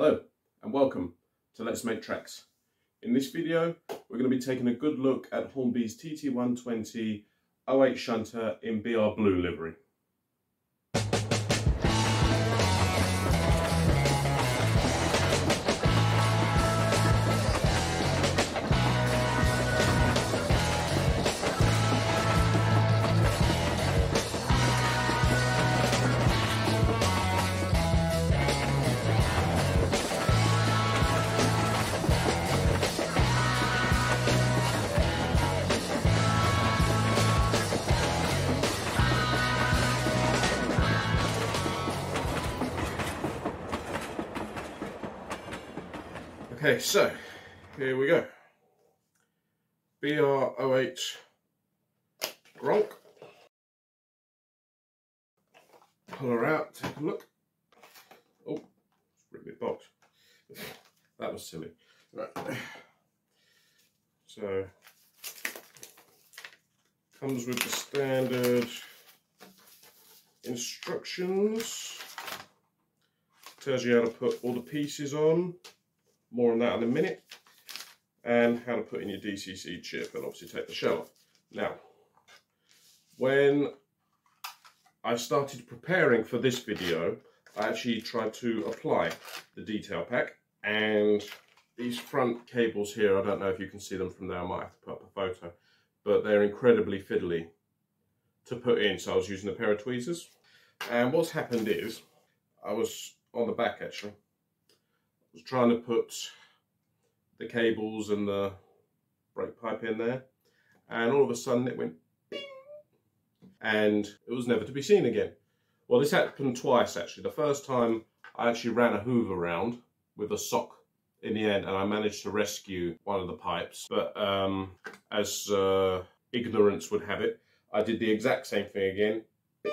Hello and welcome to Let's Make Tracks. In this video we're going to be taking a good look at Hornby's TT120 08 shunter in BR Blue livery. Okay, so here we go. BR08 Gronk. Pull her out, take a look. Oh, rip box. That was silly. Right. So, comes with the standard instructions. Tells you how to put all the pieces on more on that in a minute and how to put in your DCC chip and obviously take the shell off. Now, when I started preparing for this video, I actually tried to apply the detail pack and these front cables here, I don't know if you can see them from there, I might have to put up a photo, but they're incredibly fiddly to put in, so I was using a pair of tweezers. And what's happened is, I was on the back actually, was trying to put the cables and the brake pipe in there and all of a sudden it went bing, and it was never to be seen again. Well this happened twice actually. The first time I actually ran a hoover around with a sock in the end and I managed to rescue one of the pipes but um, as uh, ignorance would have it I did the exact same thing again bing,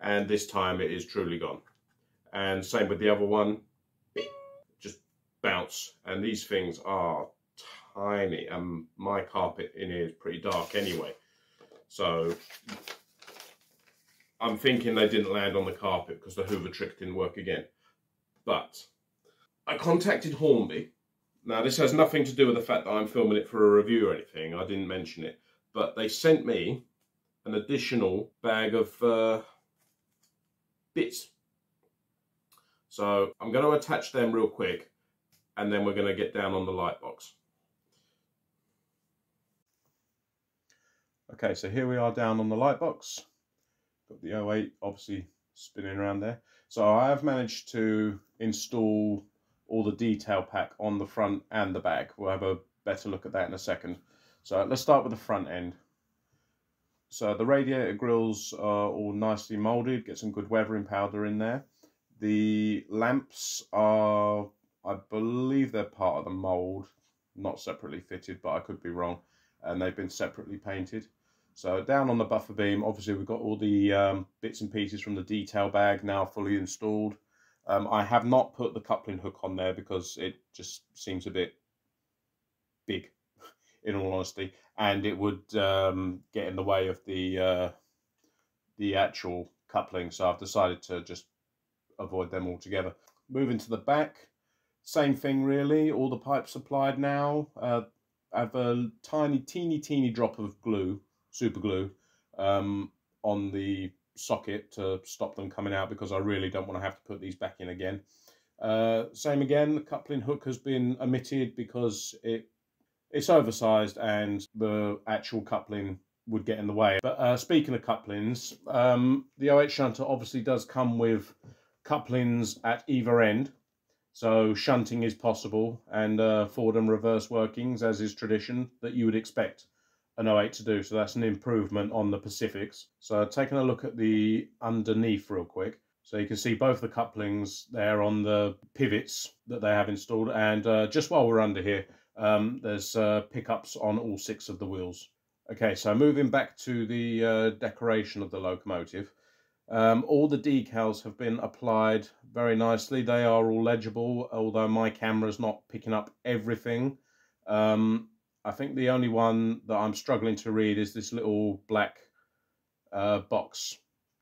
and this time it is truly gone and same with the other one bounce. And these things are tiny and my carpet in here is pretty dark anyway. So I'm thinking they didn't land on the carpet because the hoover trick didn't work again. But I contacted Hornby. Now this has nothing to do with the fact that I'm filming it for a review or anything. I didn't mention it. But they sent me an additional bag of uh, bits so I'm going to attach them real quick and then we're going to get down on the light box. Okay, so here we are down on the light box. Got the 08 obviously spinning around there. So I have managed to install all the detail pack on the front and the back. We'll have a better look at that in a second. So let's start with the front end. So the radiator grills are all nicely molded, get some good weathering powder in there. The lamps are I believe they're part of the mould, not separately fitted, but I could be wrong. And they've been separately painted. So down on the buffer beam, obviously we've got all the um, bits and pieces from the detail bag now fully installed. Um, I have not put the coupling hook on there because it just seems a bit big, in all honesty, and it would um, get in the way of the uh, the actual coupling. So I've decided to just avoid them altogether. Moving to the back, same thing really, all the pipes supplied now. Uh, have a tiny, teeny, teeny drop of glue, super glue, um, on the socket to stop them coming out because I really don't want to have to put these back in again. Uh, same again, the coupling hook has been omitted because it it's oversized and the actual coupling would get in the way. But uh, speaking of couplings, um, the OH shunter obviously does come with couplings at either end. So shunting is possible and uh, forward and reverse workings, as is tradition, that you would expect an 08 to do. So that's an improvement on the Pacifics. So taking a look at the underneath real quick. So you can see both the couplings there on the pivots that they have installed. And uh, just while we're under here, um, there's uh, pickups on all six of the wheels. Okay, so moving back to the uh, decoration of the locomotive. Um, all the decals have been applied very nicely. They are all legible, although my camera's not picking up everything. Um, I think the only one that I'm struggling to read is this little black uh, box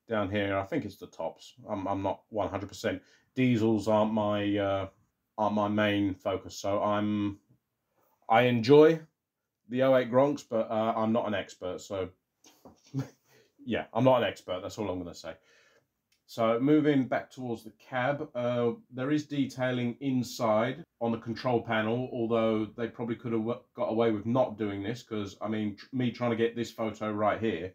down here. I think it's the TOPS. I'm, I'm not 100%. diesels aren't my uh, aren't my main focus. So I'm I enjoy the 08 Gronks, but uh, I'm not an expert. So yeah, I'm not an expert. That's all I'm going to say. So moving back towards the cab, uh, there is detailing inside on the control panel, although they probably could have got away with not doing this because, I mean, me trying to get this photo right here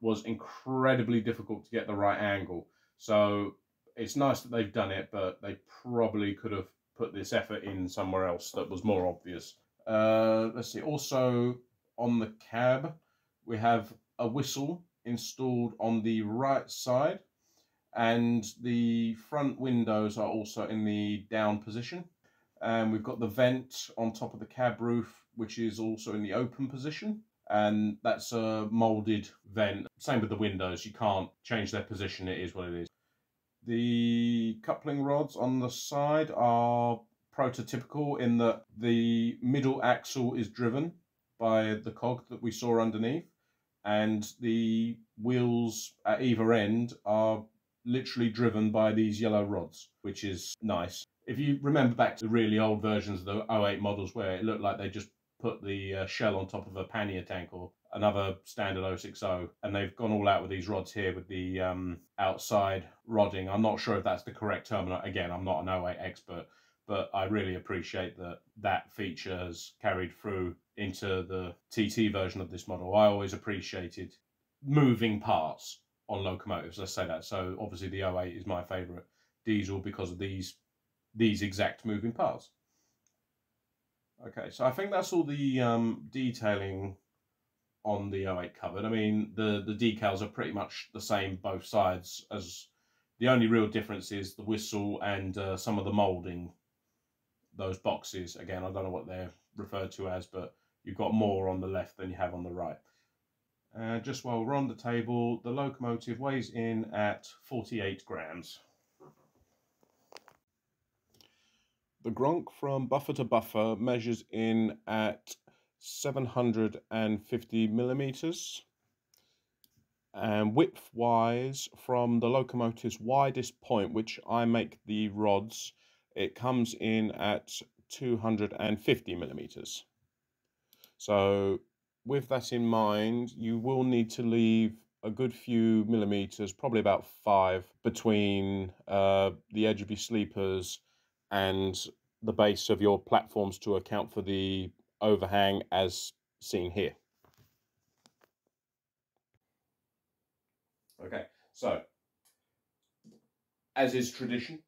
was incredibly difficult to get the right angle. So it's nice that they've done it, but they probably could have put this effort in somewhere else that was more obvious. Uh, let's see, also on the cab, we have a whistle installed on the right side and the front windows are also in the down position. And we've got the vent on top of the cab roof, which is also in the open position. And that's a molded vent. Same with the windows. You can't change their position. It is what it is. The coupling rods on the side are prototypical in that the middle axle is driven by the cog that we saw underneath and the wheels at either end are literally driven by these yellow rods, which is nice. If you remember back to the really old versions of the 08 models where it looked like they just put the uh, shell on top of a pannier tank or another standard 060 and they've gone all out with these rods here with the um, outside rodding. I'm not sure if that's the correct term. Again, I'm not an 08 expert, but I really appreciate that that feature has carried through into the TT version of this model. I always appreciated moving parts on locomotives. Let's say that. So obviously the 08 is my favourite diesel because of these these exact moving parts. Okay, so I think that's all the um, detailing on the 08 covered. I mean, the, the decals are pretty much the same both sides as the only real difference is the whistle and uh, some of the moulding, those boxes. Again, I don't know what they're referred to as, but you've got more on the left than you have on the right. Uh, just while we're on the table, the locomotive weighs in at 48 grams. The Gronk from buffer to buffer measures in at 750 millimeters. And width wise, from the locomotive's widest point, which I make the rods, it comes in at 250 millimeters. So with that in mind, you will need to leave a good few millimeters, probably about five, between uh, the edge of your sleepers and the base of your platforms to account for the overhang as seen here. Okay, so as is tradition,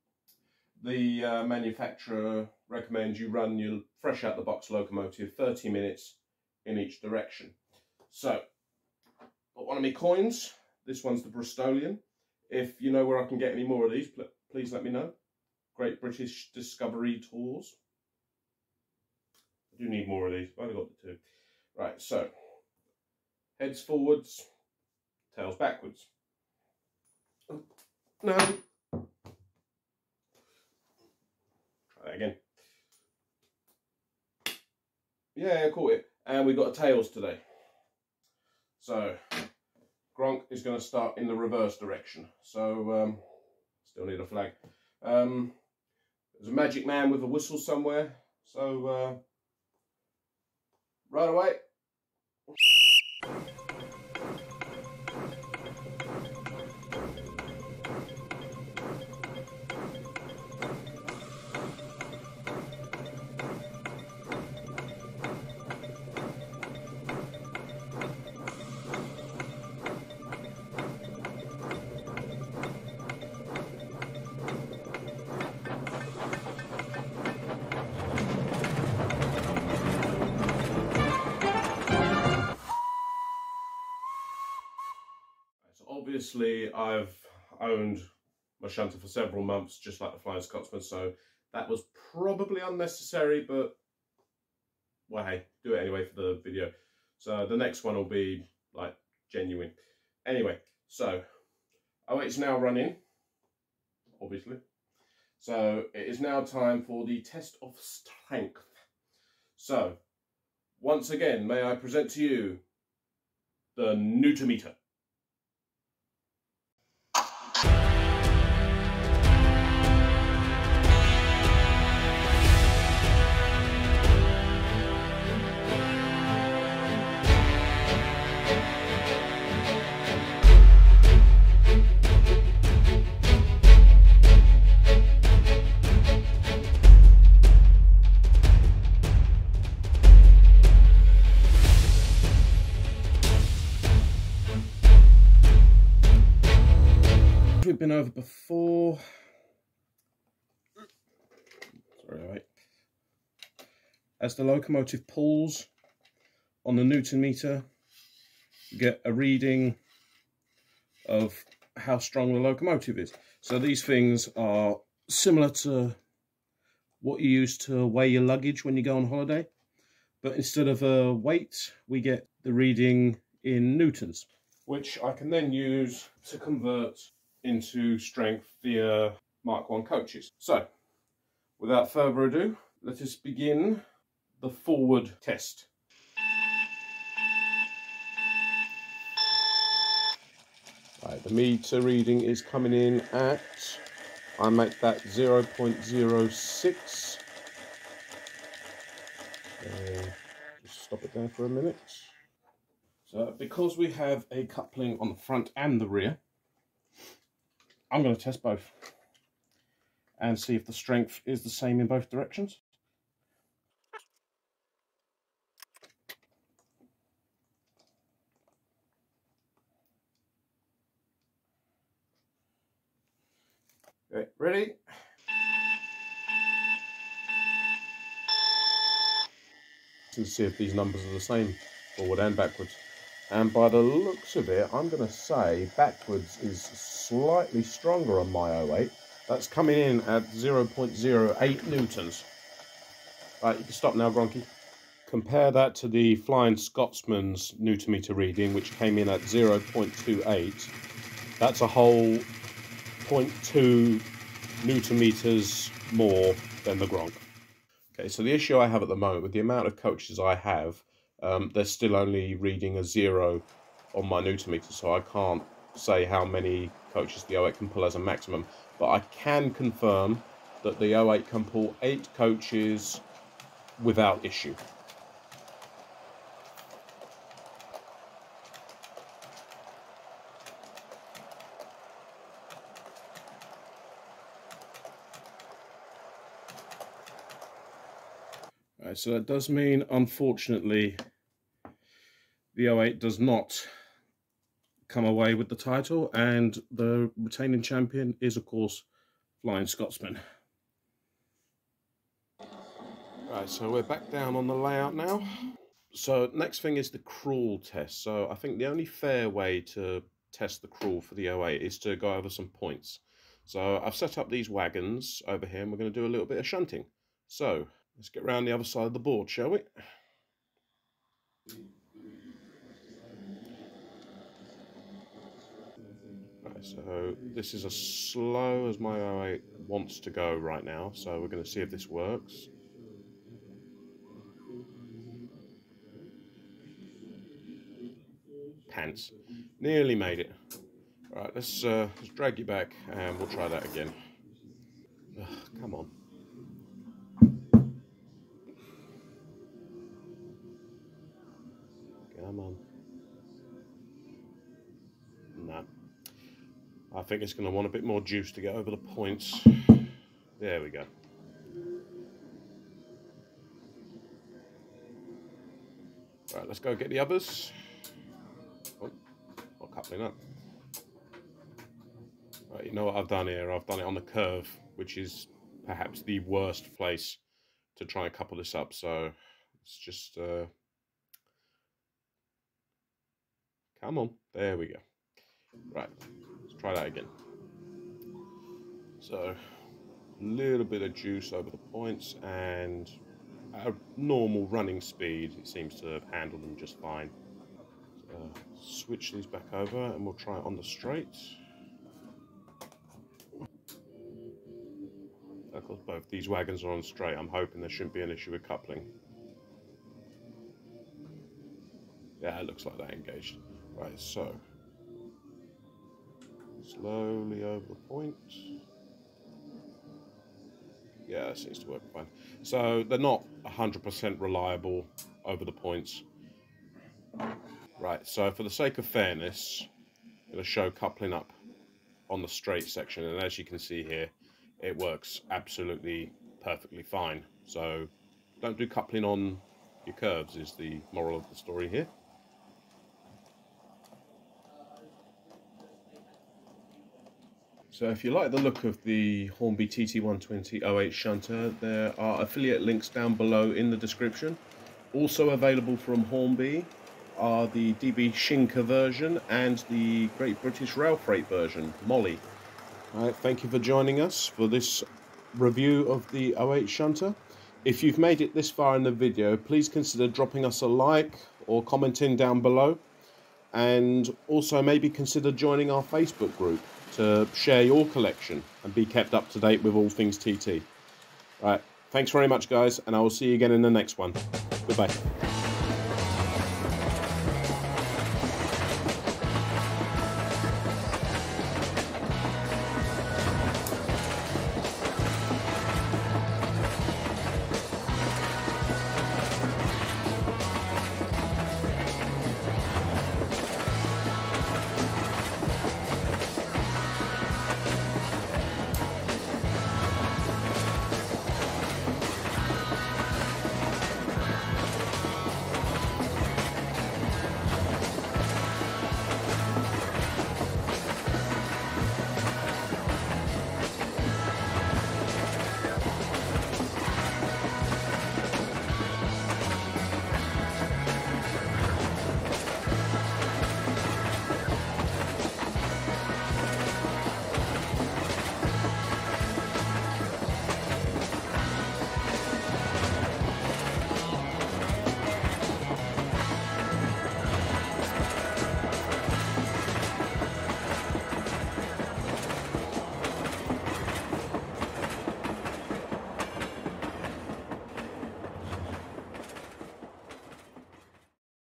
the uh, manufacturer recommends you run your fresh out the box locomotive 30 minutes in each direction. So, got one of my coins. This one's the Bristolian. If you know where I can get any more of these, please let me know. Great British Discovery Tours. I do need more of these, I've only got the two. Right, so, heads forwards, tails backwards. No. Try that again. Yeah, I caught it. And we've got a tails today. So Gronk is going to start in the reverse direction. So um, still need a flag. Um, there's a magic man with a whistle somewhere. So uh, right away. Obviously I've owned my shunter for several months, just like the Flying Scotsman, so that was probably unnecessary, but well, hey, do it anyway for the video. So the next one will be like genuine. Anyway, so oh, it's now running, obviously. So it is now time for the test of strength. So once again, may I present to you the Newtometer. Over before. Sorry, wait. As the locomotive pulls on the Newton meter, get a reading of how strong the locomotive is. So these things are similar to what you use to weigh your luggage when you go on holiday. But instead of a weight, we get the reading in newtons, which I can then use to convert into strength via Mark 1 coaches. So, without further ado, let us begin the forward test. Right, the meter reading is coming in at, I make that 0 0.06. Uh, stop it there for a minute. So because we have a coupling on the front and the rear, I'm going to test both and see if the strength is the same in both directions. Okay, ready? To see if these numbers are the same forward and backwards. And by the looks of it, I'm going to say backwards is slightly stronger on my 08. That's coming in at 0.08 newtons. Right, you can stop now, Gronky. Compare that to the Flying Scotsman's newton meter reading, which came in at 0.28. That's a whole 0.2 newton meters more than the Gronk. Okay, so the issue I have at the moment with the amount of coaches I have um, they're still only reading a zero on my newton meter, so I can't say how many coaches the 08 can pull as a maximum. But I can confirm that the 08 can pull eight coaches without issue. So that does mean, unfortunately, the 08 does not come away with the title, and the retaining champion is, of course, Flying Scotsman. Right, so we're back down on the layout now. So next thing is the crawl test. So I think the only fair way to test the crawl for the 08 is to go over some points. So I've set up these wagons over here and we're going to do a little bit of shunting. So Let's get around the other side of the board, shall we? So this is as slow as my 08 wants to go right now, so we're going to see if this works. Pants. Nearly made it. All right, let's, uh, let's drag you back and we'll try that again. Ugh, come on. Think it's going to want a bit more juice to get over the points. There we go. Right, let's go get the others. Oh, not coupling up. Right, you know what I've done here? I've done it on the curve, which is perhaps the worst place to try and couple this up. So it's just uh, Come on. There we go. Right. Let's try that again. So, a little bit of juice over the points and at a normal running speed, it seems to have handled them just fine. So, switch these back over and we'll try it on the straight. Of course, both these wagons are on straight. I'm hoping there shouldn't be an issue with coupling. Yeah, it looks like that engaged. Right, so slowly over the point. Yeah, that seems to work fine. So they're not 100% reliable over the points. Right, so for the sake of fairness, I'm going to show coupling up on the straight section. And as you can see here, it works absolutely perfectly fine. So don't do coupling on your curves is the moral of the story here. So if you like the look of the Hornby TT120 08 shunter, there are affiliate links down below in the description. Also available from Hornby are the DB Schenker version and the Great British Rail Freight version, Molly. All right, thank you for joining us for this review of the 08 shunter. If you've made it this far in the video, please consider dropping us a like or commenting down below. And also maybe consider joining our Facebook group to share your collection and be kept up to date with all things TT. Right, thanks very much guys, and I will see you again in the next one. Goodbye.